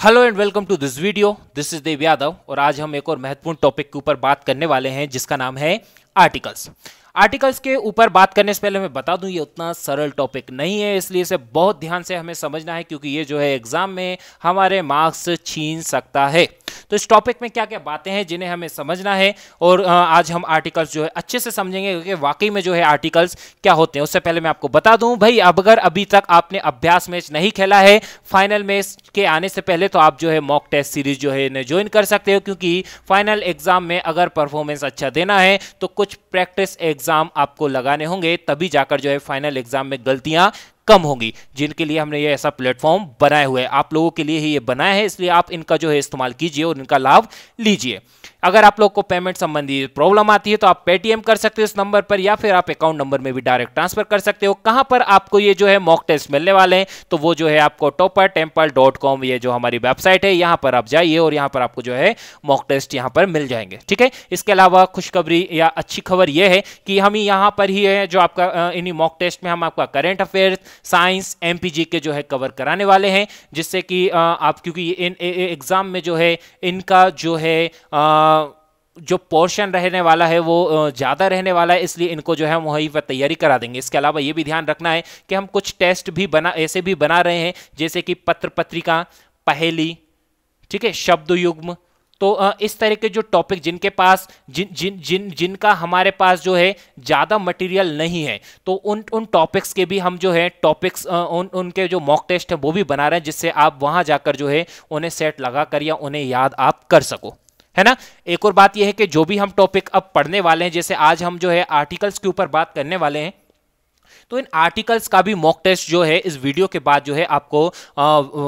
Hello and welcome to this video this is Dev Yadav और आज हम एक और महत्वपूर्ण टॉपिक के ऊपर बात करने वाले हैं, जिसका नाम है आर्टिकल्स आर्टिकल्स के ऊपर बात करने से पहले मैं बता दूँ, ये उतना सरल टॉपिक नहीं है, इसलिए इसे बहुत ध्यान से हमें समझना है, क्योंकि ये जो है एग्ज़ाम में हमारे मार्क्स छीन सकता है। तो इस टॉपिक में क्या क्या बातें हैं जिन्हें हमें समझना है, और आज हम आर्टिकल्स जो है अच्छे से समझेंगे, क्योंकि वाकई में जो है आर्टिकल्स क्या होते हैं, उससे पहले मैं आपको बता दूँ, भाई, अब अगर अभी तक आपने अभ्यास मैच नहीं खेला है फाइनल मैच के आने से पहले तो आप जो है मॉक टेस्ट सीरीज़ जो है इन्हें ज्वाइन कर सकते हो, क्योंकि फाइनल एग्ज़ाम में अगर परफॉर्मेंस अच्छा देना है तो कुछ प्रैक्टिस एग्ज़ाम आपको लगाने होंगे, तभी जाकर जो है फाइनल एग्ज़ाम में गलतियाँ कम होंगी। जिनके लिए हमने ये ऐसा प्लेटफॉर्म बनाए हुए हैं। आप लोगों के लिए ही ये बनाया है, इसलिए आप इनका जो है इस्तेमाल कीजिए और इनका लाभ लीजिए। अगर आप लोग को पेमेंट संबंधी प्रॉब्लम आती है तो आप पेटीएम कर सकते हो इस नंबर पर या फिर आप अकाउंट नंबर में भी डायरेक्ट ट्रांसफ़र कर सकते हो। कहाँ पर आपको ये जो है मॉक टेस्ट मिलने वाले हैं तो वो जो है आपको टोपर टेंपल डॉट कॉम ये जो हमारी वेबसाइट है, यहाँ पर आप जाइए और यहाँ पर आपको जो है मॉक टेस्ट यहाँ पर मिल जाएँगे, ठीक है? इसके अलावा खुशखबरी या अच्छी खबर यह है कि हम यहाँ पर ही है जो आपका इन्हीं मॉक टेस्ट में हम आपका करेंट अफेयर साइंस एमपीजी के जो है कवर कराने वाले हैं, जिससे कि आप, क्योंकि इन एग्ज़ाम में जो है इनका जो है जो पोर्शन रहने वाला है, वो ज़्यादा रहने वाला है, इसलिए इनको जो है वहीं पर तैयारी करा देंगे। इसके अलावा ये भी ध्यान रखना है कि हम कुछ टेस्ट भी बना, ऐसे भी बना रहे हैं, जैसे कि पत्र पत्रिका, पहेली, ठीक है शब्द युग्म तो इस तरह के जो टॉपिक जिनके पास, जिन जिन जिन, जिनका हमारे पास जो है ज़्यादा मटेरियल नहीं है तो उन उन टॉपिक्स के भी हम जो है टॉपिक्स उन, उनके जो मॉक टेस्ट हैं, वो भी बना रहे हैं, जिससे आप वहाँ जाकर जो है उन्हें सेट लगा कर या उन्हें याद आप कर सको। है ना? एक और बात यह है कि जो भी हम टॉपिक अब पढ़ने वाले हैं, जैसे आज हम जो है आर्टिकल्स के ऊपर बात करने वाले हैं तो इन आर्टिकल्स का भी मॉक टेस्ट जो है, इस वीडियो के बाद जो है आपको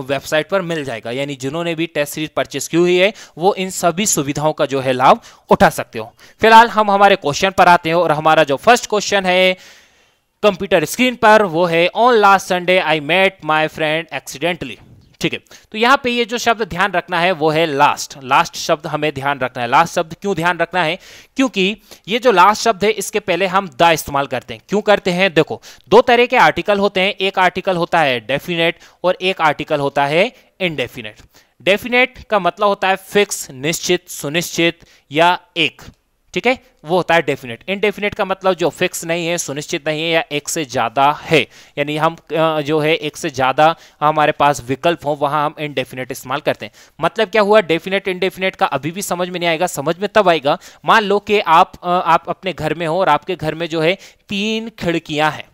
वेबसाइट पर मिल जाएगा। यानी जिन्होंने भी टेस्ट सीरीज़ परचेस की हुई है, वो इन सभी सुविधाओं का जो है लाभ उठा सकते हो। फ़िलहाल हम हमारे क्वेश्चन पर आते हैं और हमारा जो फ़र्स्ट क्वेश्चन है कंप्यूटर स्क्रीन पर, वो है on last Sunday I met my friend accidentally ठीक है। तो यहाँ पे ये जो शब्द ध्यान रखना है, वो है लास्ट लास्ट शब्द हमें ध्यान रखना है। लास्ट शब्द क्यों ध्यान रखना है? क्योंकि ये जो लास्ट शब्द है, इसके पहले हम द इस्तेमाल करते हैं। क्यों करते हैं? देखो, दो तरह के आर्टिकल होते हैं। एक आर्टिकल होता है डेफिनेट और एक आर्टिकल होता है इनडेफिनेट डेफिनेट का मतलब होता है फिक्स निश्चित, सुनिश्चित या एक। ठीक है? वो होता है डेफिनेट इनडेफिनेट का मतलब जो फिक्स नहीं है, सुनिश्चित नहीं है या एक से ज़्यादा है. यानी हम जो है, एक से ज़्यादा हमारे पास विकल्प हो, वहाँ हम इनडेफिनेट इस्तेमाल करते हैं. मतलब क्या हुआ? डेफिनेट इनडेफिनेट का अभी भी समझ में नहीं आएगा. समझ में तब आएगा. मान लो कि आप आप अपने घर में हो और आपके घर में जो है तीन खिड़कियाँ हैं.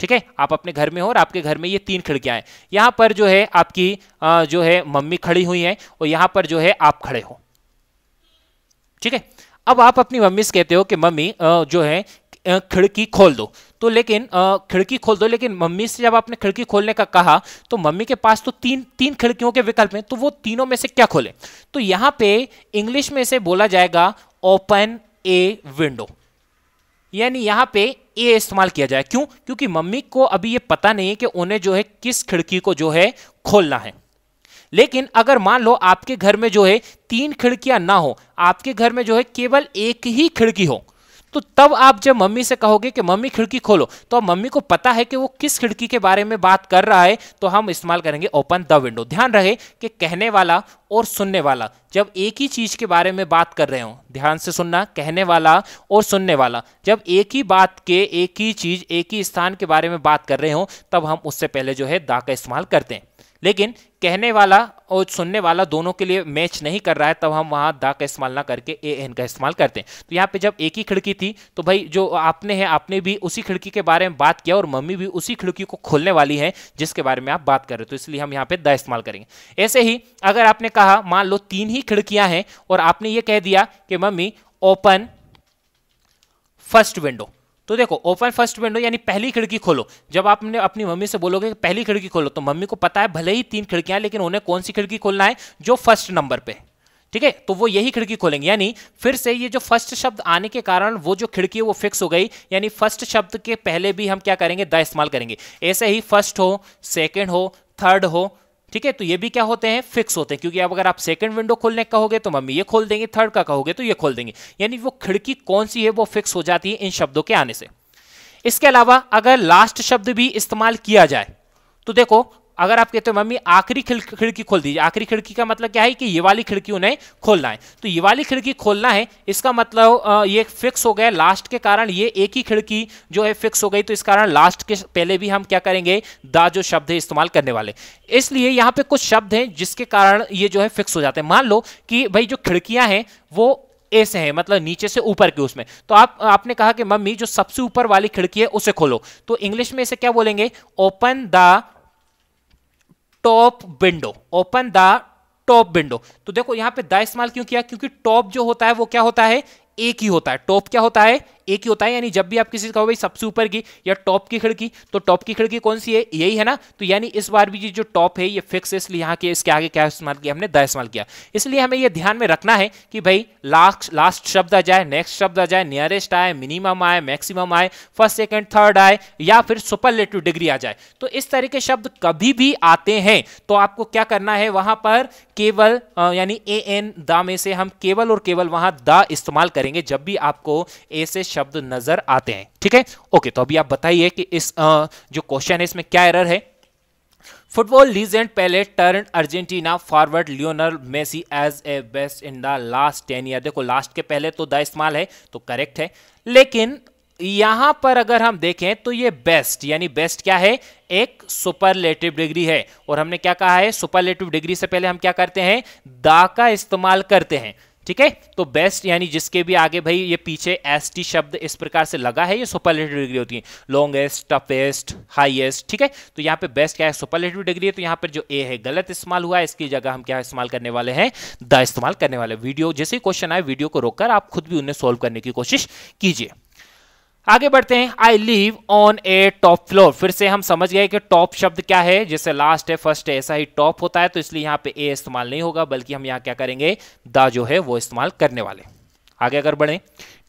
ठीक है? आप अपने घर में हो और आपके घर में ये तीन खिड़कियाँ हैं. यहाँ पर जो है आपकी जो है मम्मी खड़ी हुई है और यहाँ पर जो है आप खड़े हो. ठीक है? अब आप अपनी मम्मी से कहते हो कि, मम्मी जो है खिड़की खोल दो। तो लेकिन खिड़की खोल दो, लेकिन मम्मी से जब आपने खिड़की खोलने का कहा तो मम्मी के पास तो तीन तीन खिड़कियों के विकल्प हैं तो वो तीनों में से क्या खोले? तो यहाँ पे इंग्लिश में से बोला जाएगा ओपन ए विंडो यानी यहाँ पे ए इस्तेमाल किया जाए। क्यों? क्योंकि मम्मी को अभी ये पता नहीं है कि उन्हें जो है, किस खिड़की को जो है, खोलना है। लेकिन अगर मान लो आपके घर में जो है तीन खिड़कियाँ ना हो, आपके घर में जो है केवल एक ही खिड़की हो तो तब आप जब मम्मी से कहोगे कि मम्मी खिड़की खोलो तो अब मम्मी को पता है कि वो किस खिड़की के बारे में बात कर रहा है तो हम इस्तेमाल करेंगे ओपन द विंडो ध्यान रहे कि कहने वाला और सुनने वाला, जब एक ही चीज़ के बारे में बात कर रहे हो, ध्यान से सुनना, कहने वाला और सुनने वाला, जब एक ही बात के, एक ही चीज़, एक ही स्थान के बारे में बात कर रहे हो, तब हम उससे पहले जो है दा का इस्तेमाल करते हैं। लेकिन कहने वाला और सुनने वाला दोनों के लिए मैच नहीं कर रहा है, तब हम वहाँ दा का इस्तेमाल ना करके ए एन का इस्तेमाल करते हैं। तो यहाँ पे जब एक ही खिड़की थी तो भाई जो आपने है, आपने भी उसी खिड़की के बारे में बात किया और मम्मी भी उसी खिड़की को खोलने वाली है, जिसके बारे में आप बात कर रहे हो तो इसलिए हम यहाँ पे द इस्तेमाल करेंगे। ऐसे ही अगर आपने कहा, मान लो तीन ही खिड़कियाँ हैं और आपने ये कह दिया कि मम्मी ओपन फ़र्स्ट विंडो तो देखो ओपन फ़र्स्ट विंडो यानी पहली खिड़की खोलो। जब आपने अपनी मम्मी से बोलोगे कि पहली खिड़की खोलो तो मम्मी को पता है भले ही तीन खिड़कियाँ लेकिन उन्हें कौन सी खिड़की खोलना है? जो फ़र्स्ट नंबर पे। ठीक है? तो वो यही खिड़की खोलेंगे। यानी फिर से ये जो फ़र्स्ट शब्द आने के कारण वो जो खिड़की है वो फिक्स हो गई। यानी फ़र्स्ट शब्द के पहले भी हम क्या करेंगे? द इस्तेमाल करेंगे। ऐसे ही फ़र्स्ट हो सेकेंड हो थर्ड हो ठीक है तो ये भी क्या होते हैं? फिक्स होते हैं। क्योंकि अब अगर आप सेकंड विंडो खोलने कहोगे तो मम्मी ये खोल देंगे थर्ड का कहोगे तो ये खोल देंगे। यानी वो खिड़की कौन सी है, वो फिक्स हो जाती है इन शब्दों के आने से। इसके अलावा अगर लास्ट शब्द भी इस्तेमाल किया जाए तो देखो अगर आप कहते हो, मम्मी, आखिरी खिड़की खोल दीजिए। आखिरी खिड़की का मतलब क्या है कि ये वाली खिड़की उन्हें खोलना है। तो ये वाली खिड़की खोलना है, इसका मतलब ये फिक्स हो गया लास्ट के कारण, ये एक ही खिड़की जो है फिक्स हो गई तो इस कारण लास्ट के पहले भी हम क्या करेंगे, दा जो शब्द है इस्तेमाल करने वाले। इसलिए यहाँ पे कुछ शब्द हैं जिसके कारण ये जो है फिक्स हो जाते हैं। मान लो कि भाई जो खिड़कियाँ हैं, वो ए से है मतलब नीचे से ऊपर के उसमें। तो आप, आपने कहा कि, मम्मी, जो सबसे ऊपर वाली खिड़की है, उसे खोलो। तो इंग्लिश में इसे क्या बोलेंगे? Open the top window, open the top window. तो देखो यहाँ पे द इस्तेमाल क्यों किया? क्योंकि टॉप जो होता है, वो क्या होता है? एक ही होता है। टॉप क्या होता है? एक ही होता है, यानी जब भी आप किसी से कहो, भाई, सबसे ऊपर की या टॉप की खिड़की तो टॉप की खिड़की कौन सी है? यही है ना? तो यानी इस बार भी जो टॉप है, ये फिक्स है, इसलिए यहाँ के, इसके आगे क्या इस्तेमाल किया हमने? द इस्तेमाल किया। इसलिए हमें ये ध्यान में रखना है कि, भाई लास्ट लास्ट शब्द आ जाए नेक्स्ट शब्द आ जाए नियरेस्ट आए मिनिमम आए मैक्सिमम आए फ़र्स्ट सेकेंड थर्ड आए, या फिर सुपरलेटिव डिग्री आ जाए। तो इस तरह के शब्द कभी भी आते हैं तो आपको क्या करना है? वहाँ पर केवल यानी ए एन दा में से हम केवल और केवल वहाँ द इस्तेमाल करेंगे, जब भी आपको ऐसे नज़र आते हैं। ठीक है? ओके तो अभी आप बताइए कि इस आ, जो क्वेश्चन है इसमें क्या एरर है? फुटबॉल लीजेंड पहले turn Argentina forward Lionel Messi as a best in the last ten year देखो लास्ट के पहले तो द इस्तेमाल है तो करेक्ट है। लेकिन यहाँ पर अगर हम देखें तो ये बेस्ट यानी बेस्ट क्या है? एक सुपरलेटिव डिग्री है। और हमने क्या कहा है? सुपरलेटिव डिग्री से पहले हम क्या करते हैं? दा का इस्तेमाल करते हैं। ठीक है? तो बेस्ट यानी जिसके भी आगे भाई ये पीछे एस टी शब्द इस प्रकार से लगा है, ये सुपरलेटिव डिग्री होती है। लॉन्गेस्ट टफेस्ट हाईएस्ट ठीक है? तो यहाँ पे बेस्ट क्या है? सुपरलेटिव डिग्री है तो यहाँ पर जो ए है, गलत इस्तेमाल हुआ है, इसकी जगह हम क्या इस्तेमाल करने वाले हैं? द इस्तेमाल करने वाले। वीडियो जैसे क्वेश्चन आए वीडियो को रोककर आप खुद भी उन्हें सोल्व करने की कोशिश कीजिए। आगे बढ़ते हैं। I live on a top floor फिर से हम समझ गए कि टॉप शब्द क्या है जैसे लास्ट है फ़र्स्ट है ऐसा ही टॉप होता है तो इसलिए यहाँ पे ए इस्तेमाल नहीं होगा बल्कि हम यहाँ क्या करेंगे द जो है वो इस्तेमाल करने वाले। आगे अगर बढ़े।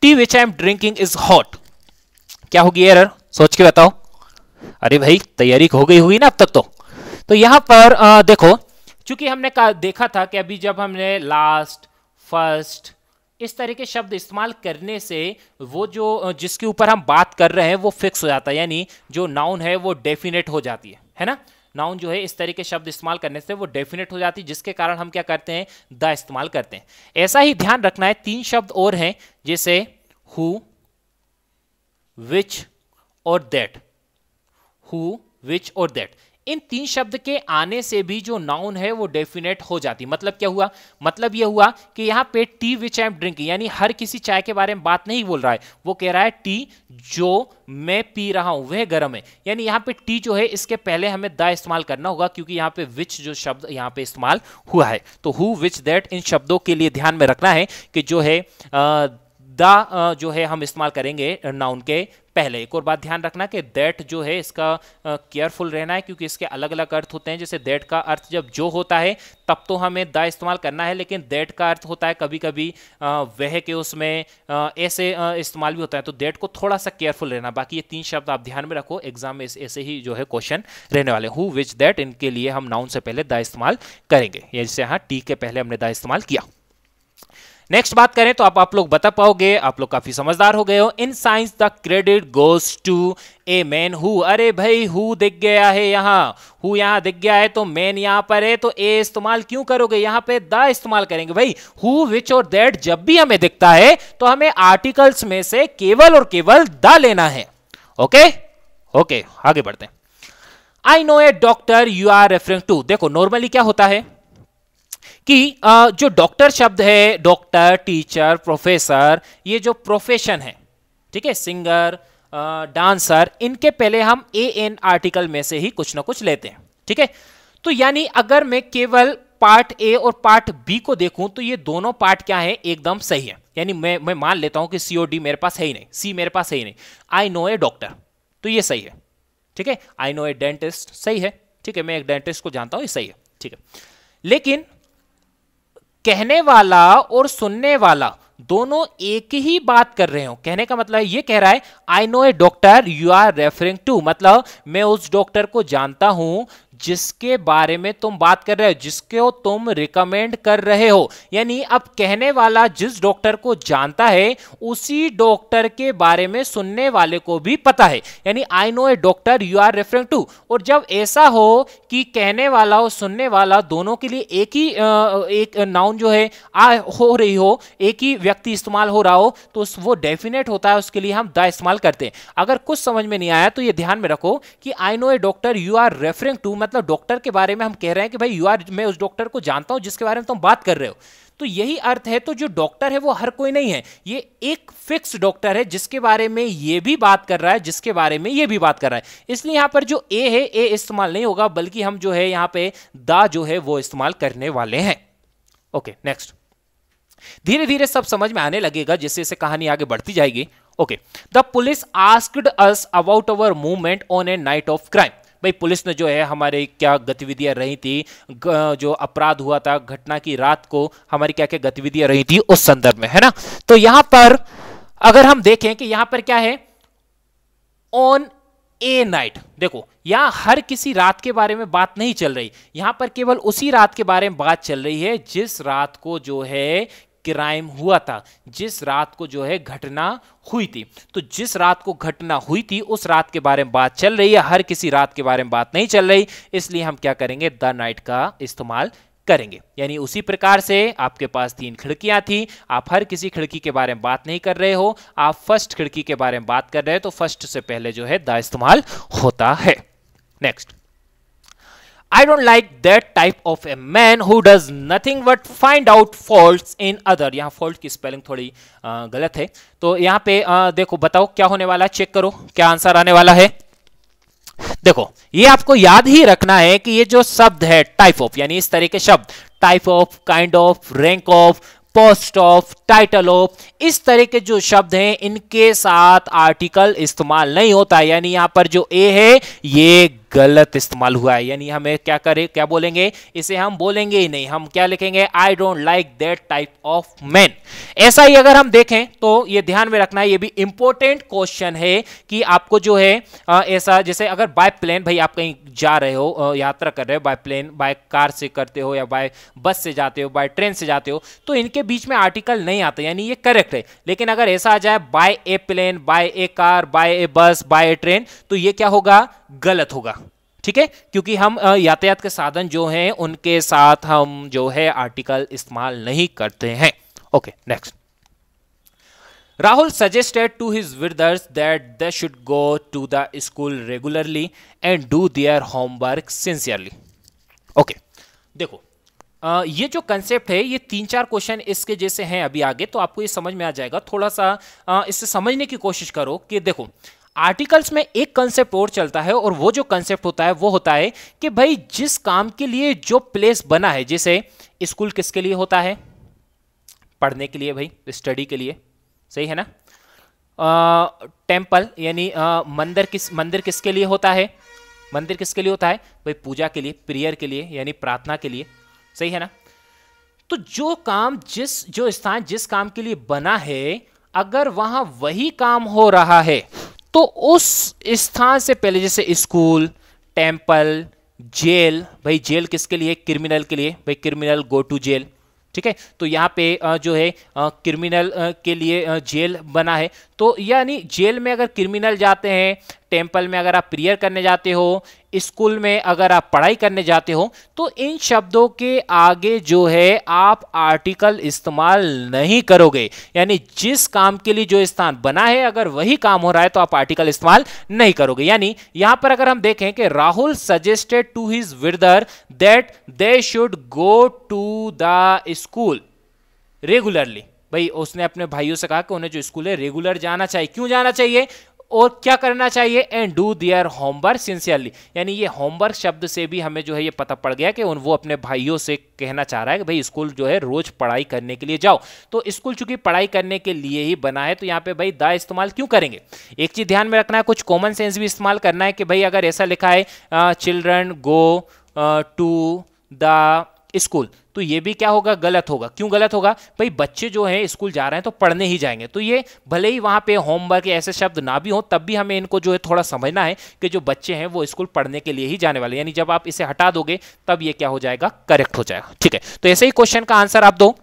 Tea which I am drinking is hot क्या होगी एरर सोच के बताओ। अरे भाई तैयारी हो गई हुई ना अब तक तो। तो यहाँ पर आ, देखो चूँकि हमने देखा था कि अभी जब हमने लास्ट फ़र्स्ट इस तरह के शब्द इस्तेमाल करने से वो जो जिसके ऊपर हम बात कर रहे हैं, वो फिक्स हो जाता है। यानी जो नाउन है, वो डेफिनेट हो जाती है। है ना? नाउन जो है, इस तरह के शब्द इस्तेमाल करने से वो डेफिनेट हो जाती है, जिसके कारण हम क्या करते हैं? द इस्तेमाल करते हैं। ऐसा ही ध्यान रखना है, तीन शब्द और हैं, जैसे हु विच और दैट हु विच और दैट इन तीन शब्द के आने से भी जो नाउन है वो डेफिनेट हो जाती। मतलब क्या हुआ? मतलब ये हुआ कि यहाँ पे tea which I am drink यानी हर किसी चाय के बारे में बात नहीं बोल रहा है। वो कह रहा है टी जो मैं पी रहा हूँ, वह गर्म है। यानी यहाँ पे टी जो है, इसके पहले हमें द इस्तेमाल करना होगा, क्योंकि यहाँ पे विच जो शब्द यहाँ पे इस्तेमाल हुआ है। तो हु विच दैट इन शब्दों के लिए ध्यान में रखना है कि जो है द जो है हम इस्तेमाल करेंगे नाउन के पहले। एक और बात ध्यान रखना कि दैट जो है इसका केयरफुल रहना है, क्योंकि इसके अलग अलग अर्थ होते हैं। जैसे दैट का अर्थ जब जो होता है, तब तो हमें द इस्तेमाल करना है, लेकिन दैट का अर्थ होता है कभी कभी वह के उसमें ऐसे इस्तेमाल भी होता है। तो दैट को थोड़ा सा केयरफुल रहना। बाकी ये तीन शब्द आप ध्यान में रखो। एग्ज़ाम में ऐसे ही जो है क्वेश्चन रहने वाले हु विच दैट इनके लिए हम नाउन से पहले द इस्तेमाल करेंगे। जैसे हाँ टी के पहले हमने द इस्तेमाल किया। नेक्स्ट बात करें तो आप आप लोग बता पाओगे, आप लोग काफ़ी समझदार हो गए हो। In science the credit goes to a man who अरे भाई हु दिख गया है यहाँ हु यहाँ दिख गया है तो मैन यहाँ पर है तो ए इस्तेमाल क्यों करोगे? यहाँ पे द इस्तेमाल करेंगे। भाई हु विच और दैट जब भी हमें दिखता है तो हमें आर्टिकल्स में से केवल और केवल द लेना है। ओके ओके आगे बढ़ते हैं। I know a doctor you are referring to देखो नॉर्मली क्या होता है? कि जो डॉक्टर शब्द है, डॉक्टर, टीचर, प्रोफेसर, ये जो प्रोफेशन है, ठीक है, सिंगर डांसर, इनके पहले हम ए एन आर्टिकल में से ही कुछ ना कुछ लेते हैं, ठीक है? तो यानी अगर मैं केवल पार्ट ए और पार्ट बी को देखूँ तो ये दोनों पार्ट क्या है? एकदम सही है। यानी मैं मैं मान लेता हूँ कि सी और डी मेरे पास है ही नहीं सी मेरे पास है ही नहीं। आई नो ए डॉक्टर तो ये सही है, ठीक है? आई नो ए डेंटिस्ट सही है, ठीक है? मैं एक डेंटिस्ट को जानता हूँ, ये सही है, ठीक है? लेकिन कहने वाला और सुनने वाला दोनों एक ही बात कर रहे हो। कहने का मतलब ये कह रहा है I know a doctor you are referring to मतलब मैं उस डॉक्टर को जानता हूँ जिसके बारे में तुम बात कर रहे हो, जिसको तुम रिकमेंड कर रहे हो। यानी अब कहने वाला जिस डॉक्टर को जानता है, उसी डॉक्टर के बारे में सुनने वाले को भी पता है। यानी I know a doctor you are referring to और जब ऐसा हो कि कहने वाला और सुनने वाला दोनों के लिए एक ही एक नाउन जो है, आ, हो रही हो, एक ही व्यक्ति इस्तेमाल हो रहा हो तो वो डेफिनेट होता है, उसके लिए हम द इस्तेमाल करते हैं। अगर कुछ समझ में नहीं आया तो ये ध्यान में रखो कि I know a doctor you are referring to मतलब डॉक्टर के बारे में हम कह रहे हैं कि भाई यू आर मैं उस डॉक्टर को जानता हूँ जिसके बारे में तुम बात कर रहे हो। तो यही अर्थ है तो जो डॉक्टर है वो हर कोई नहीं है। ये एक फिक्स डॉक्टर है जिसके बारे में ये भी बात कर रहा है, जिसके बारे में ये भी बात कर रहा है। इसलिए यहाँ पर जो ए है ए इस्तेमाल नहीं होगा, बल्कि हम जो है यहाँ पे दा जो है वो इस्तेमाल करने वाले हैं। ओके नेक्स्ट धीरे धीरे सब समझ में आने लगेगा, जिससे से कहानी आगे बढ़ती जाएगी। Okay the police asked us about our movement on a night of crime भाई, पुलिस ने जो है हमारे क्या गतिविधियाँ रही थी जो अपराध हुआ था, घटना की रात को हमारी क्या क्या गतिविधियाँ रही थी, उस संदर्भ में, है ना? तो यहाँ पर अगर हम देखें कि यहाँ पर क्या है ऑन ए नाइट देखो, यहाँ हर किसी रात के बारे में बात नहीं चल रही, यहाँ पर केवल उसी रात के बारे में बात चल रही है, जिस रात को जो है क्राइम हुआ था, जिस रात को जो है घटना हुई थी। तो जिस रात को घटना हुई थी, उस रात के बारे में बात चल रही है, हर किसी रात के बारे में बात नहीं चल रही। इसलिए हम क्या करेंगे, द नाइट का इस्तेमाल करेंगे। यानी उसी प्रकार से आपके पास तीन खिड़कियाँ थी, आप हर किसी खिड़की के बारे में बात नहीं कर रहे हो, आप फ़र्स्ट खिड़की के बारे में बात कर रहे हो तो फ़र्स्ट से पहले जो है द इस्तेमाल होता है। Next. I don't like that type of a man who does nothing but find out faults in other. यहाँ fault की स्पेलिंग थोड़ी आ, गलत है। तो यहाँ पे आ, देखो बताओ क्या होने वाला चेक करो क्या आंसर आने वाला है? देखो ये आपको याद ही रखना है कि ये जो शब्द है टाइप ऑफ़ यानी इस तरह के शब्द type of kind of rank of post of title of इस तरह के जो शब्द हैं इनके साथ आर्टिकल इस्तेमाल नहीं होता यानी यहाँ पर जो ए है ये गलत इस्तेमाल हुआ है। यानी हमें क्या करें, क्या बोलेंगे? इसे हम बोलेंगे ही नहीं। हम क्या लिखेंगे? I don't like that type of man ऐसा ही अगर हम देखें तो ये ध्यान में रखना है ये भी इंपॉर्टेंट क्वेश्चन है कि आपको जो है ऐसा जैसे अगर बाय प्लेन भाई आप कहीं जा रहे हो यात्रा कर रहे हो बाय प्लेन बाय कार से करते हो या बाय बस से जाते हो बाय ट्रेन से जाते हो तो इनके बीच में आर्टिकल नहीं आता। यानी ये करेक्ट है। लेकिन अगर ऐसा आ जाए by a plane by a car by a bus by a train तो ये क्या होगा? गलत होगा। ठीक है? क्योंकि हम यातायात के साधन जो हैं उनके साथ हम जो है आर्टिकल इस्तेमाल नहीं करते हैं। Okay next Rahul suggested to his withers that they should go to the school regularly and do their homework sincerely okay देखो Uh, ये जो कंसेप्ट है ये तीन चार क्वेश्चन इसके जैसे हैं अभी आगे तो आपको ये समझ में आ जाएगा। थोड़ा सा uh, इससे समझने की कोशिश करो कि देखो आर्टिकल्स में एक कंसेप्ट और चलता है और वो जो कंसेप्ट होता है, वो होता है कि भाई जिस काम के लिए जो प्लेस बना है, जैसे स्कूल किसके लिए होता है? पढ़ने के लिए भाई स्टडी के लिए। सही है ना? टेंपल यानी मंदिर किस, मंदिर किसके लिए होता है? मंदिर किसके लिए होता है? भाई पूजा के लिए प्रेयर के लिए, यानी प्रार्थना के लिए। सही है ना? तो जो काम, जिस, जो स्थान, जिस काम के लिए बना है, अगर वहाँ वही काम हो रहा है तो उस स्थान से पहले, जैसे स्कूल टेंपल जेल, भाई जेल किसके लिए? क्रिमिनल के लिए। भाई क्रिमिनल गो टू जेल। ठीक है? तो यहाँ पे जो है क्रिमिनल के लिए जेल बना है। तो यानी जेल में अगर क्रिमिनल जाते हैं टेंपल में अगर आप प्रेयर करने जाते हो स्कूल में अगर आप पढ़ाई करने जाते हो तो इन शब्दों के आगे जो है, आप आर्टिकल इस्तेमाल नहीं करोगे। यानी जिस काम के लिए जो स्थान बना है, अगर वही काम हो रहा है तो आप आर्टिकल इस्तेमाल नहीं करोगे। यानी यहाँ पर अगर हम देखें कि Rahul suggested to his wither that they should go to the school regularly भाई, उसने अपने भाइयों से कहा कि उन्हें जो स्कूल है रेगुलर जाना चाहिए। क्यों जाना चाहिए? और क्या करना चाहिए? And do their homework sincerely यानी ये होमवर्क शब्द से भी हमें जो है ये पता पड़ गया कि उन, वो अपने भाइयों से कहना चाह रहा है कि भाई स्कूल जो है रोज पढ़ाई करने के लिए जाओ। तो स्कूल चूँकि पढ़ाई करने के लिए ही बना है तो यहाँ पे भाई द इस्तेमाल क्यों करेंगे? एक चीज़ ध्यान में रखना है, कुछ कॉमन सेंस भी इस्तेमाल करना है कि भाई अगर ऐसा लिखा है children go to the school. तो ये भी क्या होगा? गलत होगा। क्यों गलत होगा? भाई, बच्चे जो हैं, स्कूल जा रहे हैं तो पढ़ने ही जाएँगे। तो ये भले ही वहाँ पे होमवर्क ऐसे शब्द ना भी हो, तब भी हमें इनको जो है थोड़ा समझना है कि जो बच्चे हैं, वो स्कूल पढ़ने के लिए ही जाने वाले यानी जब आप इसे हटा दोगे, तब ये क्या हो जाएगा? करेक्ट हो जाएगा। ठीक है। तो ऐसे ही क्वेश्चन का आंसर आप दो।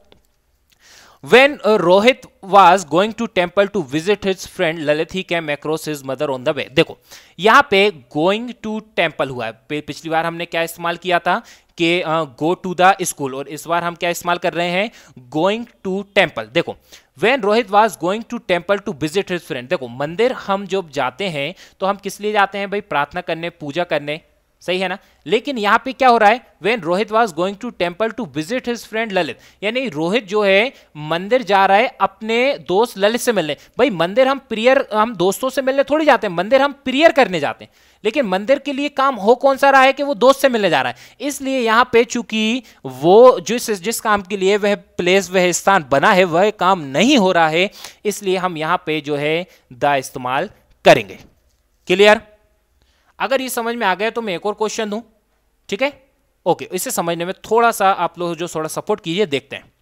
When uh, Rohit was going to temple to visit his friend Lalit, he came across his mother on the way. देखो यहाँ पे going to temple हुआ है। पिछली बार हमने क्या इस्तेमाल किया था कि गो टू द स्कूल और इस बार हम क्या इस्तेमाल कर रहे हैं? गोइंग टू टेंपल देखो when Rohit was going to temple to visit his friend देखो मंदिर हम जब जाते हैं तो हम किस लिए जाते हैं भाई? प्रार्थना करने पूजा करने। सही है ना? लेकिन यहाँ पे क्या हो रहा है? When Rohit was going to temple to visit his friend Lalit यानी रोहित जो है, मंदिर जा रहा है अपने दोस्त ललित से मिलने। भाई, मंदिर हम प्रियर हम दोस्तों से मिलने थोड़ी जाते हैं। मंदिर हम प्रियर करने जाते हैं। लेकिन मंदिर के लिए काम हो कौन सा रहा है कि वो दोस्त से मिलने जा रहा है? इसलिए यहाँ पे चूँकि वो जिस जिस काम के लिए वह प्लेस वह स्थान बना है, वह काम नहीं हो रहा है, इसलिए हम यहाँ पे जो है द इस्तेमाल करेंगे। क्लियर अगर ये समझ में आ गया तो मैं एक और क्वेश्चन दूँ। ठीक है? ओके इसे समझने में थोड़ा सा आप लोग जो थोड़ा सपोर्ट कीजिए, देखते हैं।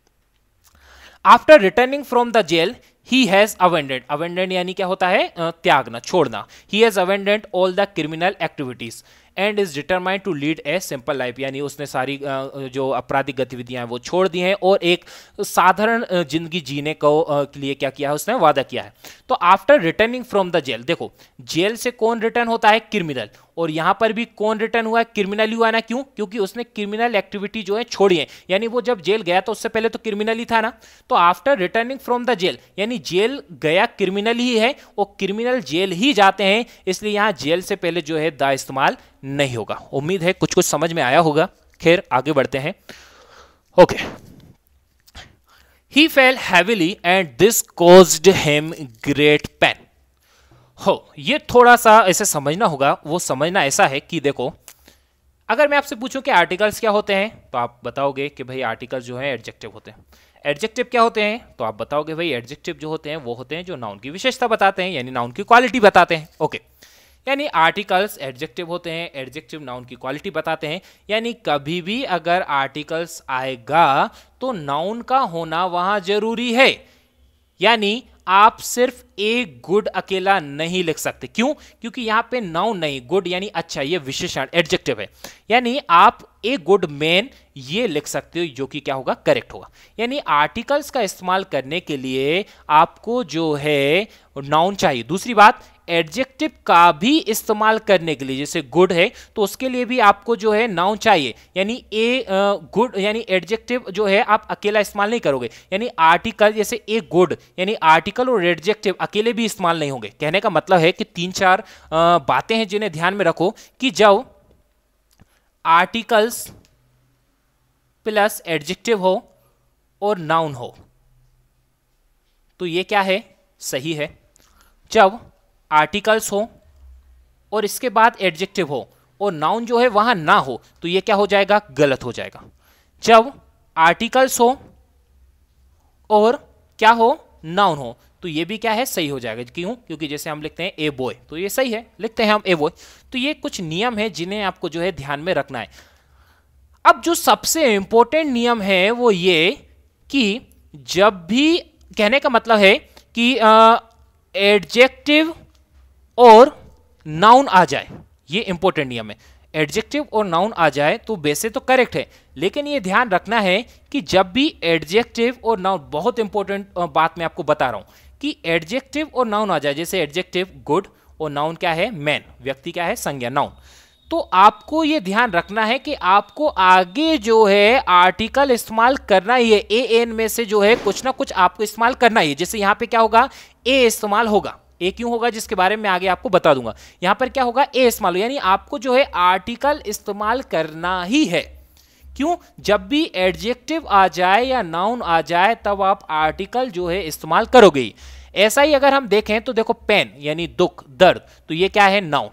After returning from the jail he has अवेंडेड अवेंडेड यानी क्या होता है? त्यागना, छोड़ना। He has अवेंडेड all the criminal activities and is determined to lead a simple life यानी उसने सारी जो आपराधिक गतिविधियाँ हैं वो छोड़ दी हैं और एक साधारण ज़िंदगी जीने को के लिए क्या किया है उसने? वादा किया है। तो after returning from the jail देखो जेल से कौन रिटर्न होता है? क्रिमिनल और यहाँ पर भी कौन रिटर्न हुआ है? क्रिमिनल हुआ ना क्यों? क्योंकि उसने क्रिमिनल एक्टिविटी जो है छोड़ी है। यानी वो जब जेल गया तो उससे पहले तो क्रिमिनल ही था ना। तो after returning from the jail यानी जेल गया क्रिमिनल ही है और क्रिमिनल जेल ही जाते हैं, इसलिए यहाँ जेल से पहले जो है द इस्तेमाल नहीं होगा। उम्मीद है कुछ कुछ समझ में आया होगा। खैर, आगे बढ़ते हैं। Okay he fell heavily and this caused him great pain हो, ये थोड़ा सा ऐसे समझना होगा, वो समझना ऐसा है कि देखो, अगर मैं आपसे पूछूँ कि आर्टिकल्स क्या होते हैं तो आप बताओगे कि भाई आर्टिकल्स जो है एडजेक्टिव होते हैं। एडजेक्टिव क्या होते हैं तो आप बताओगे भाई एडजेक्टिव जो होते हैं, वो होते हैं जो नाउन की विशेषता बताते हैं, यानी नाउन की क्वालिटी बताते हैं। ओके यानी आर्टिकल्स एडजेक्टिव होते हैं एडजेक्टिव नाउन की क्वालिटी बताते हैं। यानी कभी भी अगर आर्टिकल्स आएगा तो नाउन का होना वहाँ ज़रूरी है। यानी आप सिर्फ़ एक गुड अकेला नहीं लिख सकते। क्यों? क्योंकि यहाँ पे नाउन नहीं गुड यानी अच्छा ये विशेषण एडजेक्टिव है। यानी आप ए गुड मैन ये लिख सकते हो, जो कि क्या होगा, करेक्ट होगा। यानी आर्टिकल्स का इस्तेमाल करने के लिए आपको जो है नाउन चाहिए। दूसरी बात एडजेक्टिव का भी इस्तेमाल करने के लिए, जैसे गुड है तो उसके लिए भी आपको जो है नाउन चाहिए। यानी ए गुड यानी एडजेक्टिव जो है आप अकेला इस्तेमाल नहीं करोगे। यानी आर्टिकल जैसे ए गुड यानी आर्टिकल और एडजेक्टिव अकेले भी इस्तेमाल नहीं होंगे। कहने का मतलब है कि तीन चार बातें हैं जिन्हें ध्यान में रखो कि जब आर्टिकल्स प्लस एडजेक्टिव हो और नाउन हो। तो ये क्या है? सही है। जब आर्टिकल्स हो और इसके बाद एडजेक्टिव हो और नाउन जो है वहाँ ना हो तो ये क्या हो जाएगा? गलत हो जाएगा। जब आर्टिकल्स हो और क्या हो? नाउन हो। तो ये भी क्या है? सही हो जाएगा। क्यों? क्योंकि जैसे हम लिखते हैं, ए बॉय तो ये सही है। लिखते हैं हम, ए बॉय तो ये कुछ नियम है जिन्हें आपको जो है ध्यान में रखना है। अब जो सबसे इंपॉर्टेंट नियम है वो ये कि जब भी, कहने का मतलब है कि एडजेक्टिव और नाउन आ जाए, ये इंपॉर्टेंट नियम है। एडजेक्टिव और नाउन आ जाए तो वैसे तो करेक्ट है। लेकिन ये ध्यान रखना है कि जब भी एडजेक्टिव और नाउन बहुत इंपॉर्टेंट बात मैं आपको बता रहा हूँ कि एडजेक्टिव और नाउन आ जाए। जैसे एडजेक्टिव गुड और नाउन क्या है? मैन व्यक्ति क्या है? संज्ञा नाउन तो आपको ये ध्यान रखना है कि आपको आगे जो है आर्टिकल इस्तेमाल करना ही है। ए एन में से जो है कुछ ना कुछ आपको इस्तेमाल करना ही है। जैसे यहाँ पे क्या होगा? ए इस्तेमाल होगा। ए क्यों होगा? जिसके बारे में आगे आपको बता दूँगा। यहाँ पर क्या होगा? ए इस्तेमाल यानी आपको जो है आर्टिकल इस्तेमाल करना ही है। क्यों? जब भी एडजेक्टिव आ जाए या नाउन आ जाए, तब आप आर्टिकल जो है इस्तेमाल करोगे ऐसा ही अगर हम देखें तो देखो पेन यानी दुख, दर्द तो ये क्या है? नाउन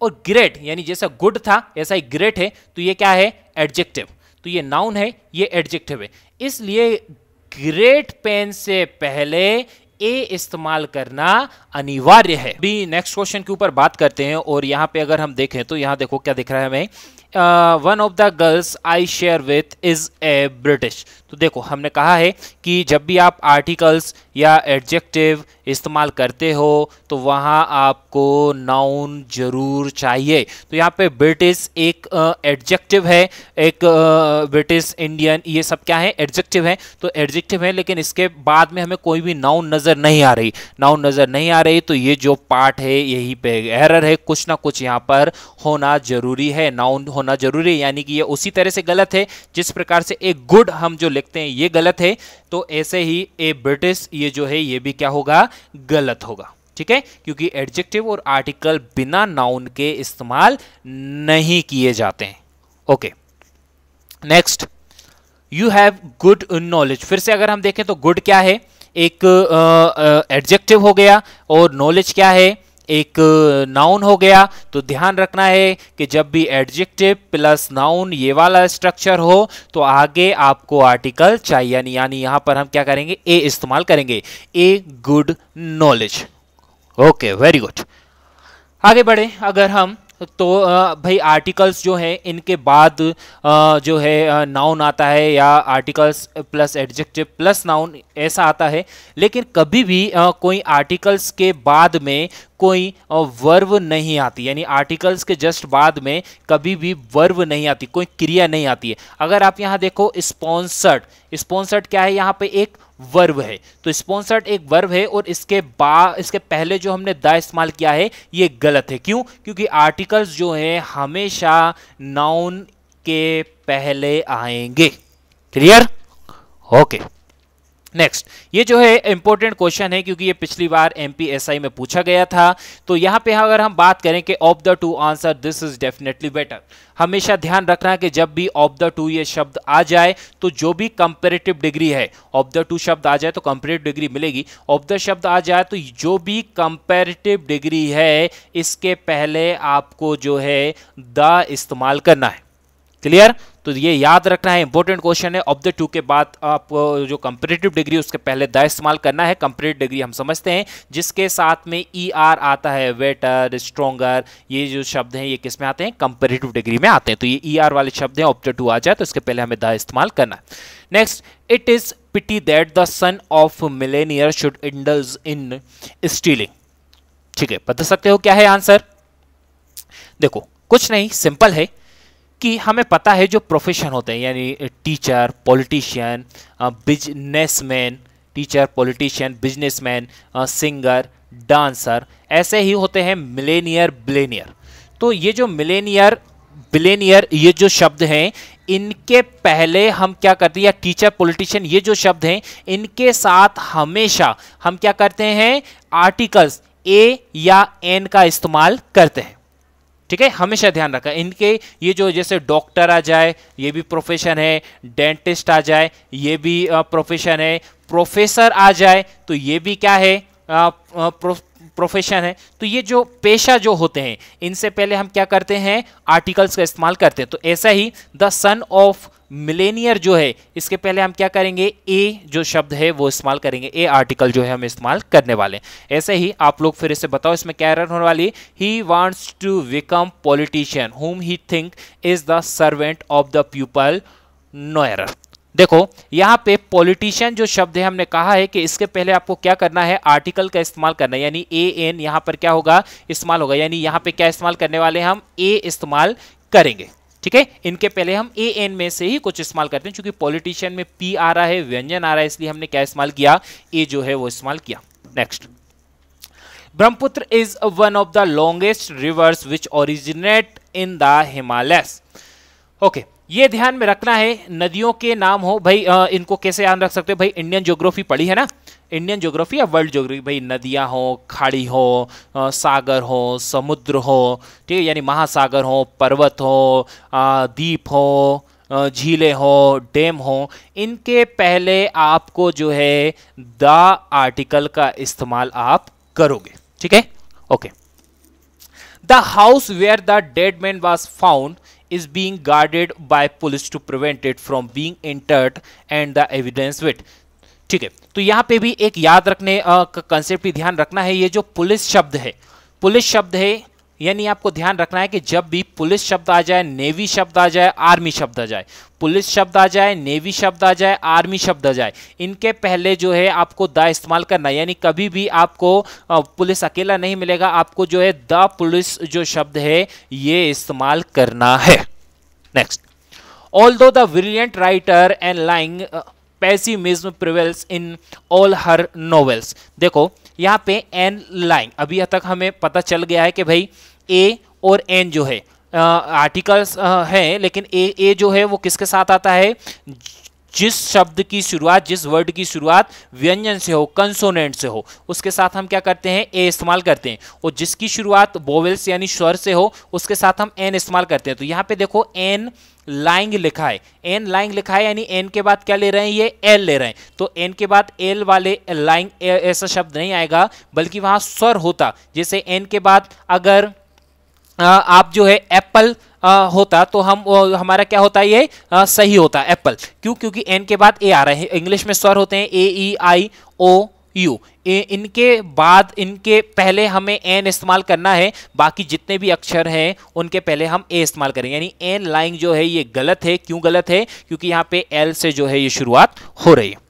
और ग्रेट यानी जैसा गुड था, ऐसा ही ग्रेट है तो ये क्या है? एडजेक्टिव तो ये नाउन है, ये एडजेक्टिव है। इसलिए ग्रेट पेन से पहले ए इस्तेमाल करना अनिवार्य है। भी नेक्स्ट क्वेश्चन के ऊपर बात करते हैं, और यहाँ पे अगर हम देखें तो यहाँ देखो क्या दिख रहा है हमें। One of the girls I share with is a British तो देखो, हमने कहा है कि जब भी आप आर्टिकल्स या एडजेक्टिव इस्तेमाल करते हो तो वहाँ आपको नाउन ज़रूर चाहिए। तो यहाँ पे ब्रिटिश एक एडजेक्टिव है, एक ब्रिटिश इंडियन ये सब क्या है? एडजेक्टिव है। तो एडजेक्टिव है, लेकिन इसके बाद में हमें कोई भी नाउन नज़र नहीं आ रही। नाउन नज़र नहीं आ रही तो ये जो पार्ट है, यही पे एरर है। कुछ ना कुछ यहाँ पर होना ज़रूरी है। नाउन होना ज़रूरी है यानी कि ये उसी तरह से गलत है जिस प्रकार से एक गुड हम जो लिखते हैं ये गलत है तो ऐसे ही ए ब्रिटिश ये जो है ये भी क्या होगा गलत होगा। ठीक है? क्योंकि एडजेक्टिव और आर्टिकल बिना नाउन के इस्तेमाल नहीं किए जाते हैं। Okay. Next you have good knowledge. फिर से अगर हम देखें तो गुड क्या है? एक एडजेक्टिव uh, uh, हो गया और नॉलेज क्या है? एक नाउन हो गया तो ध्यान रखना है कि जब भी एडजेक्टिव प्लस नाउन ये वाला स्ट्रक्चर हो तो आगे आपको आर्टिकल चाहिए। यानी यानी यहाँ पर हम क्या करेंगे? ए इस्तेमाल करेंगे। A good knowledge okay very good आगे बढ़े। अगर हम तो भाई आर्टिकल्स जो है, इनके बाद जो है नाउन आता है या articles plus adjective plus noun ऐसा आता है। लेकिन कभी भी कोई आर्टिकल्स के बाद में कोई वर्व नहीं आती। यानी आर्टिकल्स के जस्ट बाद में कभी भी वर्व नहीं आती, कोई क्रिया नहीं आती है। अगर आप यहाँ देखो, स्पॉन्सर्ड स्पॉन्सर्ड क्या है? यहाँ पे एक वर्व है। तो स्पॉन्सर्ड एक वर्व है और इसके बा, इसके पहले जो हमने द इस्तेमाल किया है, ये गलत है। क्यों? क्योंकि आर्टिकल्स जो है, हमेशा नाउन के पहले आएँगे। क्लियर? ओके। okay. नेक्स्ट ये जो है इंपॉर्टेंट क्वेश्चन है क्योंकि ये पिछली बार एमपीएसआई में पूछा गया था। तो यहाँ पे अगर हम बात करें कि of the two answer this is definitely better हमेशा ध्यान रखना कि जब भी ऑफ़ द टू ये शब्द आ जाए तो जो भी कंपेरेटिव डिग्री है ऑफ़ द टू शब्द आ जाए तो कंपेरेटिव डिग्री मिलेगी। ऑफ़ द शब्द आ जाए तो जो भी कंपेरेटिव डिग्री है, इसके पहले आपको जो है द इस्तेमाल करना है। क्लियर तो ये याद रखना है इंपॉर्टेंट क्वेश्चन है। ऑफ़ द टू के बाद आप जो कंपेरेटिव डिग्री उसके पहले द इस्तेमाल करना है। कंपेरेटिव डिग्री हम समझते हैं, जिसके साथ में ई e आर आता है वेटर स्ट्रोंगर ये जो शब्द हैं, ये किसमें आते हैं? कंपेरेटिव डिग्री में आते हैं। तो ये ई e आर वाले शब्द हैं द टू आ जाए तो इसके पहले हमें द इस्तेमाल करना है। Next it is pity that the son of millionaire should indulge in stealing ठीक है, बता सकते हो क्या है आंसर? देखो, कुछ नहीं सिंपल है। कि हमें पता है जो प्रोफेशन होते हैं, यानी teacher politician businessman teacher politician businessman singer dancer ऐसे ही होते हैं मिलेनियर बिलेनियर तो ये जो मिलेनियर बिलेनियर ये जो शब्द हैं, इनके पहले हम क्या करते हैं, या टीचर पॉलिटिशियन ये जो शब्द हैं, इनके साथ हमेशा हम क्या करते हैं आर्टिकल्स ए या एन का इस्तेमाल करते हैं। ठीक है, हमेशा ध्यान रखा। इनके ये जो जैसे डॉक्टर आ जाए, ये भी प्रोफेशन है, डेंटिस्ट आ जाए, ये भी प्रोफेशन है। प्रोफेसर आ जाए तो ये भी क्या है प्रोफेशन है। तो ये जो पेशा जो होते हैं, इनसे पहले हम क्या करते हैं, आर्टिकल्स का इस्तेमाल करते हैं। तो ऐसा ही द सन ऑफ़ मिलेनियर जो है, इसके पहले हम क्या करेंगे? ए जो शब्द है, वो इस्तेमाल करेंगे। ए आर्टिकल जो है, हम इस्तेमाल करने वाले ऐसे ही आप लोग फिर इसे बताओ, इसमें क्या एरर होने वाली ही? Wants to become politician home he think is the servant of the people no error देखो, यहाँ पे पॉलिटिशियन जो शब्द है, हमने कहा है कि इसके पहले आपको क्या करना है? आर्टिकल का इस्तेमाल करना है। यानी ए एन यहाँ पर क्या होगा? इस्तेमाल होगा। यानी यहाँ पे क्या इस्तेमाल करने वाले हम? ए इस्तेमाल करेंगे। ठीक है? इनके पहले हम ए एन में से ही कुछ इस्तेमाल करते हैं क्योंकि पॉलिटिशियन में पी आ रहा है व्यंजन आ रहा है इसलिए हमने क्या इस्तेमाल किया? ए जो है वो इस्तेमाल किया। Next Brahmaputra is one of the longest rivers which originate in the Himalayas okay ये ध्यान में रखना है नदियों के नाम हो भाई आ, इनको कैसे याद रख सकते हो? भाई इंडियन ज्योग्राफी पढ़ी है ना? इंडियन ज्योग्राफी या वर्ल्ड ज्योग्राफी भाई, नदियाँ हो, खाड़ी हो सागर हो, समुद्र हो, ठीक है? यानी महासागर हो, पर्वत हो द्वीप हो झीलें हो डैम हो, इनके पहले आपको जो है द आर्टिकल का इस्तेमाल आप करोगे, ठीक है? Okay the house where the dead man was found is being guarded by police to prevent it from being entered and the evidence with. ठीक है तो यहाँ पे भी एक याद रखने कंसेप्ट भी ध्यान रखना है, ये जो पुलिस शब्द है, पुलिस शब्द है, यानी आपको ध्यान रखना है कि जब भी पुलिस शब्द आ जाए, नेवी शब्द आ जाए, आर्मी शब्द आ जाए, पुलिस शब्द आ जाए, नेवी शब्द आ जाए, आर्मी शब्द आ जाए, इनके पहले जो है आपको द इस्तेमाल करना यानी कभी भी आपको पुलिस अकेला नहीं मिलेगा, आपको जो है द पुलिस जो शब्द है, ये इस्तेमाल करना है। Next although brilliant writer and lying pessimism prevails in all her novels देखो, यहाँ पे एन लाइन अभी तक हमें पता चल गया है कि भाई ए और एन जो है आर्टिकल्स है, लेकिन ए ए जो है वो किसके साथ आता है? जिस शब्द की शुरुआत, जिस वर्ड की शुरुआत व्यंजन से हो कंसोनेंट से हो, उसके साथ हम क्या करते हैं? ए इस्तेमाल करते हैं। और जिसकी शुरुआत बोवेल्स यानी स्वर से हो, उसके साथ हम एन इस्तेमाल करते हैं। तो यहाँ पे देखो एन लाइंग लिखा है। एन लाइंग लिखा है यानी एन के बाद क्या ले रहे हैं? ये एल ले रहे हैं। तो एन के बाद एल वाले लाइंग ऐसा शब्द नहीं आएगा, बल्कि वहाँ स्वर होता। जैसे एन के बाद अगर आप जो है एप्पल होता तो हम हमारा क्या होता है ये? सही होता एप्पल क्यों? क्योंकि एन के बाद ए आ रहे हैं। इंग्लिश में स्वर होते हैं ए ई आई ओ यू इनके बाद, इनके पहले हमें एन इस्तेमाल करना है, बाकी जितने भी अक्षर हैं, उनके पहले हम ए इस्तेमाल करेंगे। यानी एन लाइन जो है, ये गलत है। क्यों गलत है? क्योंकि यहाँ पे एल से जो है, ये शुरुआत हो रही है।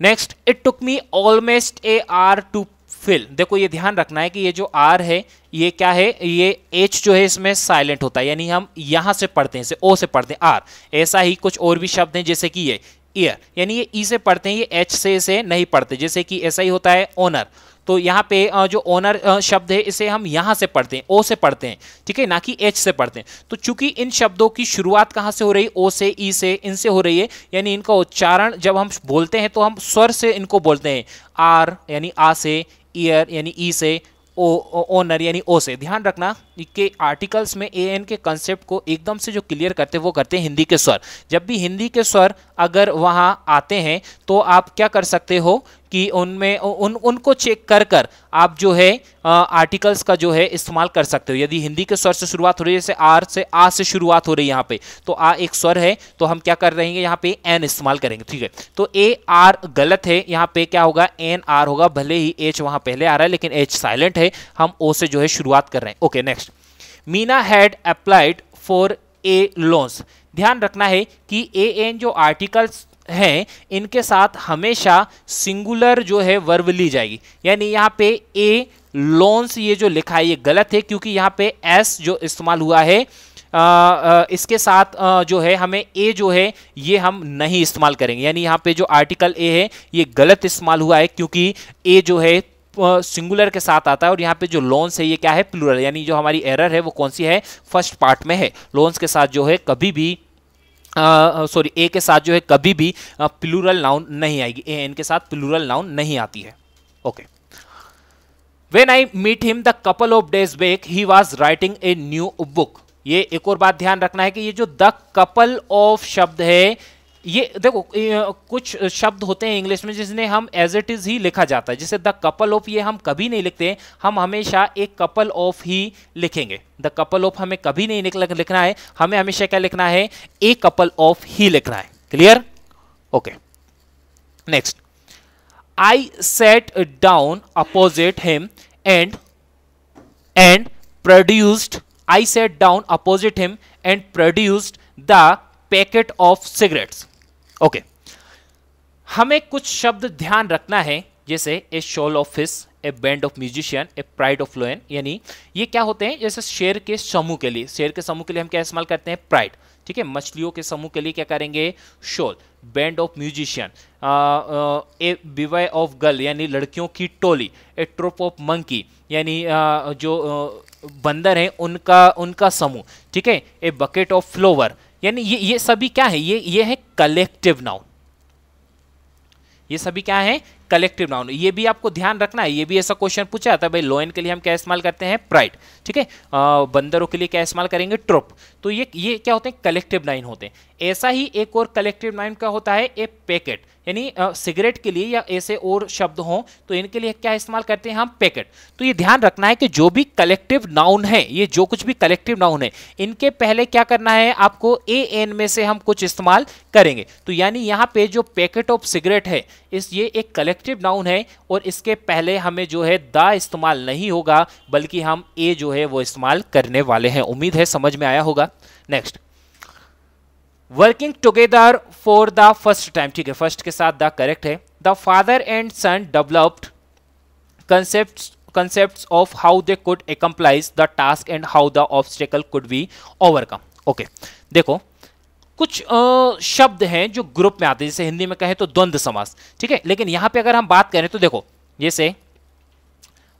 Next it took me almost a hour to fill देखो, ये ध्यान रखना है कि ये जो आर है, ये क्या है? ये एच जो है, इसमें साइलेंट होता है। यानी हम यहाँ से पढ़ते हैं ओ से पढ़ते हैं आर ऐसा ही कुछ और भी शब्द हैं, जैसे कि ये ईयर यानी ये ई से पढ़ते हैं, ये एच से से नहीं पढ़ते, जैसे कि ऐसा ही होता है ओनर तो यहाँ पे जो ओनर शब्द है, इसे हम यहाँ से पढ़ते हैं ओ से पढ़ते हैं, ठीक है? ना कि एच से पढ़ते हैं। तो चूँकि इन शब्दों की शुरुआत कहाँ से हो रही ओ से ई से इनसे हो रही है, यानी इनका उच्चारण जब हम बोलते हैं तो हम स्वर से इनको बोलते हैं। आर यानी आ से ईयर यानी ई से ओ ओनर यानी ओ से। ध्यान रखना कि आर्टिकल्स में ए एन के कंसेप्ट को एकदम से जो क्लियर करते हैं, वो करते हैं हिंदी के स्वर। जब भी हिंदी के स्वर अगर वहाँ आते हैं तो आप क्या कर सकते हो? कि उनमें उन, उनको चेक कर कर आप जो है आर्टिकल्स का जो है इस्तेमाल कर सकते हो। यदि हिंदी के स्वर से शुरुआत हो रही है, जैसे आर से आ से शुरुआत हो रही है यहाँ पे तो आ एक स्वर है तो हम क्या कर रहे हैं यहाँ पे एन इस्तेमाल करेंगे, ठीक है? तो ए आर गलत है, यहाँ पे क्या होगा एन आर होगा, भले ही एच वहाँ पहले आ रहा है, लेकिन एच साइलेंट है, हम ओ से जो है शुरुआत कर रहे हैं। Okay next Meena had applied for a loans ध्यान रखना है कि ए एन जो आर्टिकल्स हैं इनके साथ हमेशा सिंगुलर जो है वर्ब ली जाएगी। यानी यहाँ पे ए लोन्स ये जो लिखा है ये गलत है क्योंकि यहाँ पे एस जो इस्तेमाल हुआ है आ, आ, इसके साथ आ, जो है हमें ए जो है ये हम नहीं इस्तेमाल करेंगे। यानी यहाँ पे जो आर्टिकल ए है ये गलत इस्तेमाल हुआ है क्योंकि ए जो है सिंगुलर के साथ आता है और यहाँ पे जो लोन्स है ये क्या है? प्लूरल यानी जो हमारी एरर है वो कौन सी है? फ़र्स्ट पार्ट में है। लोन्स के साथ जो है कभी भी सॉरी ए के साथ जो है कभी भी प्लूरल नाउन नहीं आएगी। ए एन के साथ प्लूरल नाउन नहीं आती है। Okay when I meet him the couple of days back he was writing a new book ये एक और बात ध्यान रखना है कि ये जो द कपल ऑफ़ शब्द है ये देखो कुछ शब्द होते हैं इंग्लिश में जिसने हम एज इट इज़ ही लिखा जाता है। जैसे द कपल ऑफ़ ये हम कभी नहीं लिखते हम हमेशा एक कपल ऑफ़ ही लिखेंगे। द कपल ऑफ़ हमें कभी नहीं लिखना है, हमें हमेशा क्या लिखना है? ए कपल ऑफ़ ही लिखना है। Clear okay next I sat down opposite him and and produced I sat down opposite him and produced the packet of cigarettes okay हमें कुछ शब्द ध्यान रखना है, जैसे a shoal of fish a band of musician a pride of lion यानी ये क्या होते हैं? जैसे शेर के समूह के लिए। शेर के समूह के लिए हम क्या इस्तेमाल करते हैं? प्राइड ठीक है? मछलियों के समूह के लिए क्या करेंगे? Shoal band of musician a bevy of girl यानी लड़कियों की टोली. ए ट्रोप ऑफ़ मंकी यानी जो बंदर हैं, उनका उनका समूह. ठीक है? ए बकेट ऑफ़ फ्लोवर यानी ये ये सभी क्या है? ये ये है कलेक्टिव नाउन ये सभी क्या है? कलेक्टिव नाउन ये भी आपको ध्यान रखना है। ये भी ऐसा क्वेश्चन पूछा था, भाई लोयन के लिए हम क्या इस्तेमाल करते हैं? प्राइड ठीक है? बंदरों के लिए क्या इस्तेमाल करेंगे? ट्रुप तो ये ये क्या होते हैं? कलेक्टिव नाइन होते हैं। ऐसा ही एक और कलेक्टिव नाइन का होता है? ए पैकेट यानी सिगरेट के लिए या ऐसे और शब्द हों तो इनके लिए क्या इस्तेमाल करते हैं हम? पैकेट। तो ये ध्यान रखना है कि जो भी कलेक्टिव नाउन है, ये जो कुछ भी कलेक्टिव नाउन है, इनके पहले क्या करना है? आपको ए एन में से हम कुछ इस्तेमाल करेंगे। तो यानी यहाँ पे जो पैकेट ऑफ़ सिगरेट है, इस, ये एक कलेक्टिव नाउन है और इसके पहले हमें जो है द इस्तेमाल नहीं होगा, बल्कि हम ए जो है वो इस्तेमाल करने वाले हैं। उम्मीद है समझ में आया होगा। Next working together for the first time ठीक है फ़र्स्ट के साथ द करेक्ट है. The father and son developed concept concept of how they could accomplish the task and how the obstacle could be overcome okay देखो कुछ आ, शब्द हैं जो ग्रुप में आते हैं। जैसे हिंदी में कहें तो द्वंद्व समास। ठीक है लेकिन यहाँ पे अगर हम बात करें तो देखो जैसे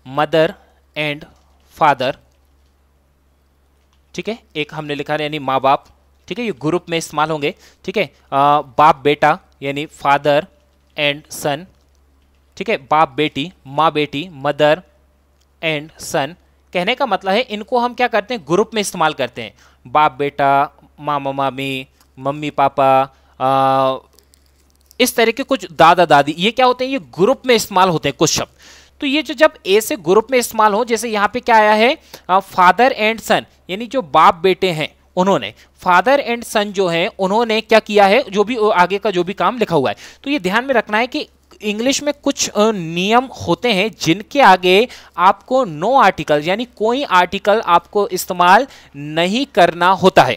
मदर एंड फादर ठीक है एक हमने लिखा है यानी माँ बाप ठीक है ये ग्रुप में इस्तेमाल होंगे ठीक है बाप बेटा यानी फादर एंड सन ठीक है बाप बेटी माँ बेटी मदर एंड सन कहने का मतलब है इनको हम क्या करते हैं ग्रुप में इस्तेमाल करते हैं। बाप बेटा मामा मामी मम्मी पापा आ, इस तरह के कुछ दादा दादी ये क्या होते हैं ये ग्रुप में इस्तेमाल होते हैं कुछ शब्द। तो ये जो जब ए से ग्रुप में इस्तेमाल हो जैसे यहाँ पे क्या आया है फादर एंड सन यानी जो बाप बेटे हैं उन्होंने। फादर एंड सन जो है, उन्होंने क्या किया है? जो भी, आगे का जो भी काम लिखा हुआ है। तो ये ध्यान में रखना है कि इंग्लिश में कुछ नियम होते हैं जिनके आगे आपको नो आर्टिकल यानी कोई आर्टिकल आपको इस्तेमाल नहीं करना होता है।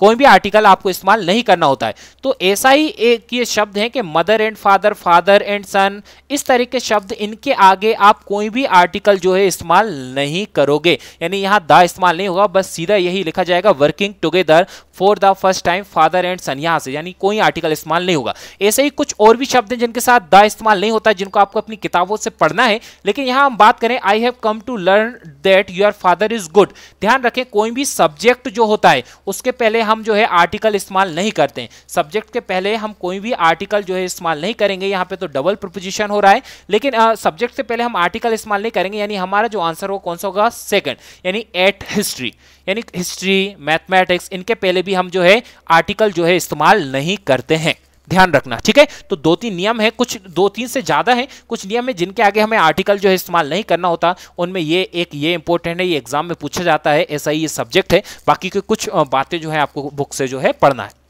कोई भी आर्टिकल आपको इस्तेमाल नहीं करना होता है। तो ऐसा ही एक ये शब्द है कि mother and father father and son इस तरह के शब्द इनके आगे आप कोई भी आर्टिकल जो है इस्तेमाल नहीं करोगे। यानी यहाँ द इस्तेमाल नहीं होगा, बस सीधा यही लिखा जाएगा working together for the first time father and son यहाँ से। यानी कोई आर्टिकल इस्तेमाल नहीं होगा। ऐसे ही कुछ और भी शब्द हैं जिनके साथ द इस्तेमाल नहीं होता, जिनको आपको अपनी किताबों से पढ़ना है। लेकिन यहाँ हम बात करें I have come to learn that your father is good ध्यान रखें, कोई भी सब्जेक्ट जो होता है, उसके पहले हम जो है आर्टिकल इस्तेमाल नहीं करते हैं। सब्जेक्ट के पहले हम कोई भी आर्टिकल जो है इस्तेमाल नहीं करेंगे। यहाँ पे तो डबल प्रपोजिशन हो रहा है। लेकिन सब्जेक्ट से पहले हम आर्टिकल इस्तेमाल नहीं करेंगे। यानी हमारा जो आंसर होगा, कौन सा होगा? सेकंड यानी एट हिस्ट्री यानी हिस्ट्री मैथमेटिक्स इनके पहले भी हम जो है आर्टिकल जो है इस्तेमाल नहीं करते हैं। ध्यान रखना, ठीक है? तो दो तीन नियम है, कुछ दो तीन से ज़्यादा है, कुछ नियम है जिनके आगे हमें आर्टिकल जो है इस्तेमाल नहीं करना होता, उनमें ये एक ये इंपॉर्टेंट है, ये एग्ज़ाम में पूछा जाता है, ऐसा ही ये सब्जेक्ट है, बाकी के कुछ बातें जो है आपको बुक से जो है पढ़ना है।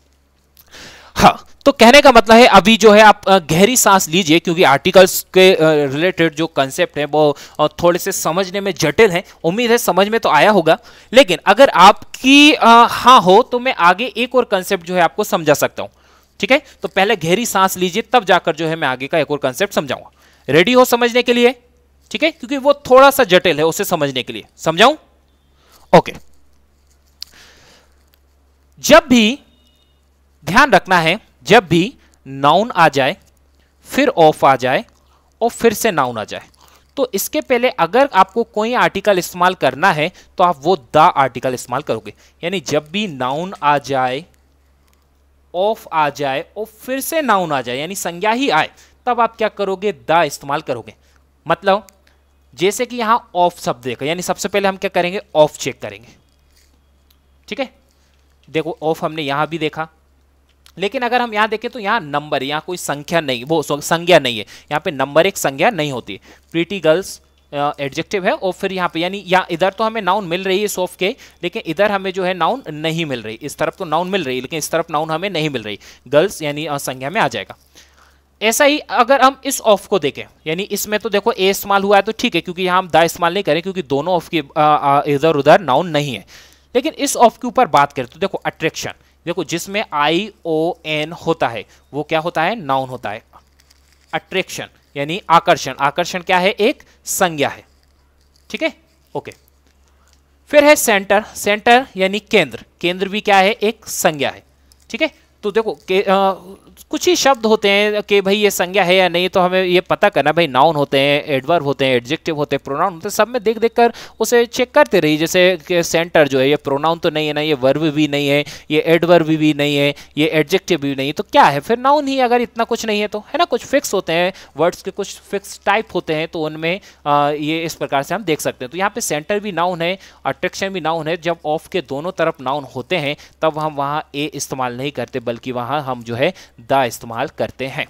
हाँ तो कहने का मतलब है अभी जो है आप गहरी सांस लीजिए, क्योंकि आर्टिकल्स के रिलेटेड जो कंसेप्ट है वो थोड़े से समझने में जटिल है, उम्मीद है समझ में तो आया होगा, लेकिन अगर आपकी हाँ हो तो मैं आगे एक और कंसेप्ट जो है आपको समझा सकता हूँ। ठीक है? तो पहले गहरी सांस लीजिए, तब जाकर जो है मैं आगे का एक और कंसेप्ट समझाऊँगा। रेडी हो समझने के लिए? ठीक है? क्योंकि वो थोड़ा सा जटिल है उसे समझने के लिए। समझाऊं? ओके जब भी, ध्यान रखना है, जब भी नाउन आ जाए, फिर ऑफ़ आ जाए, और फिर से नाउन आ जाए। तो इसके पहले अगर आपको कोई आर्टिकल इस्तेमाल करना है तो आप वो द आर्टिकल इस्तेमाल करोगे। यानी जब भी नाउन आ जाए ऑफ़ आ जाए और फिर से नाउन आ जाए, यानी संज्ञा ही आए, तब आप क्या करोगे? द इस्तेमाल करोगे। मतलब जैसे कि यहाँ ऑफ़ शब्द देखा, यानी सबसे पहले हम क्या करेंगे? ऑफ़ चेक करेंगे। ठीक है? देखो ऑफ़ हमने यहाँ भी देखा। लेकिन अगर हम यहाँ देखें तो यहाँ नंबर यहाँ कोई संख्या नहीं, वो संज्ञा नहीं है। यहाँ पे नंबर एक संज्ञा नहीं होती। प्रीटी गर्ल्स एडजेक्टिव है, और फिर यहाँ पे, यानी, या इधर तो हमें नाउन मिल रही है सोफ के, लेकिन इधर हमें जो है नाउन नहीं मिल रही। इस तरफ़ तो नाउन मिल रही है लेकिन इस तरफ़ नाउन हमें नहीं मिल रही। गर्ल्स यानी संज्ञा में आ जाएगा। ऐसा ही अगर हम इस ऑफ़ को देखें, यानी, इसमें तो देखो ए इस्तेमाल हुआ है तो ठीक है, क्योंकि यहाँ हम द इस्तेमाल नहीं करें, क्योंकि दोनों ऑफ़ की इधर उधर नाउन नहीं है। लेकिन इस ऑफ़ के ऊपर बात करें तो देखो अट्रैक्शन देखो जिसमें आई ओ एन होता है, वो क्या होता है? नाउन होता है। अट्रैक्शन यानी आकर्षण। आकर्षण क्या है? एक संज्ञा है। ठीक है? ओके। फिर है सेंटर। सेंटर यानी केंद्र। केंद्र भी क्या है? एक संज्ञा है। ठीक है? तो देखो के, आ, कुछ ही शब्द होते हैं कि भाई ये संज्ञा है या नहीं तो हमें ये पता करना, भाई नाउन होते हैं एडवर्ब होते हैं एडजेक्टिव होते हैं प्रोनाउन होते हैं, सब में देख देख कर उसे चेक करते रहिए। जैसे कि सेंटर जो है, ये प्रोनाउन तो नहीं है ना, ये वर्ब भी नहीं है, ये एडवर्ब भी नहीं है, ये एडजेक्टिव भी नहीं है तो क्या है? फिर नाउन ही अगर इतना कुछ नहीं है तो है ना? कुछ फिक्स होते हैं वर्ड्स के कुछ फिक्स टाइप होते हैं तो उनमें ये इस प्रकार से हम देख सकते हैं। तो यहाँ पे सेंटर भी नाउन है अट्रैक्शन भी नाउन है। जब ऑफ़ के दोनों तरफ़ नाउन होते हैं, तब हम वहाँ ए इस्तेमाल नहीं करते, बल्कि वहाँ हम जो है द इस्तेमाल करते हैं।